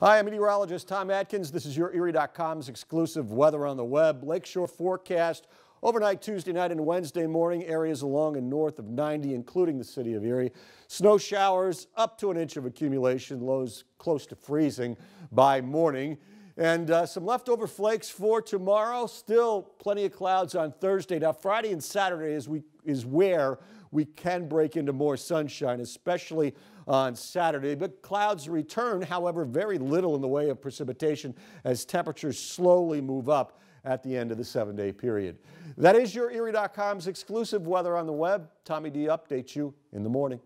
Hi, I'm meteorologist Tom Atkins. This is YourErie.com's exclusive weather on the web. Lakeshore forecast overnight Tuesday night and Wednesday morning. Areas along and north of 90, including the city of Erie. Snow showers up to an inch of accumulation. Lows close to freezing by morning. And uh, some leftover flakes for tomorrow. Still plenty of clouds on Thursday. Now, Friday and Saturday is, we, is where we can break into more sunshine, especially on Saturday. But clouds return, however, very little in the way of precipitation as temperatures slowly move up at the end of the seven day period. That is YourErie.com's exclusive weather on the web. Tommy D updates you in the morning.